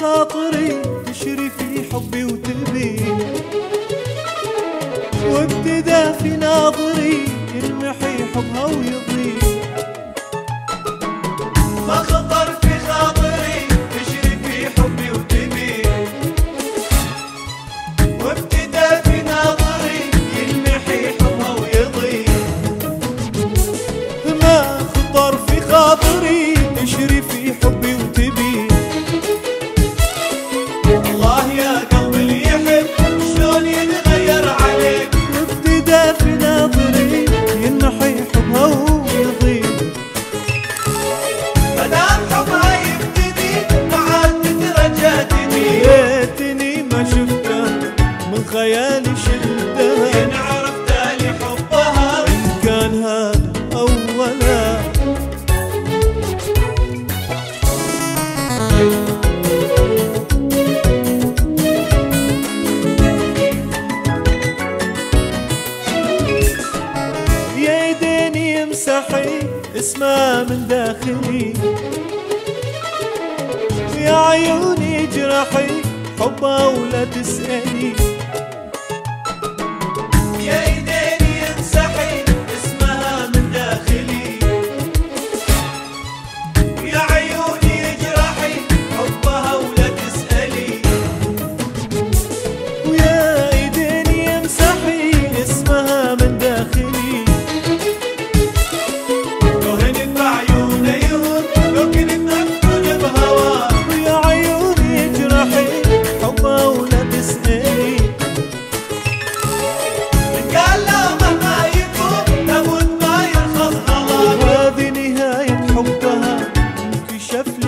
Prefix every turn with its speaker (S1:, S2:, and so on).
S1: خاطري تشرفي حبي وتبي. وابتدا في ناظري يلمحي حبها ويضيء
S2: ما
S1: خطرت يمسحي اسمع من داخلي. يا عيوني جرحي حبه ولا تسألي chef-lieu.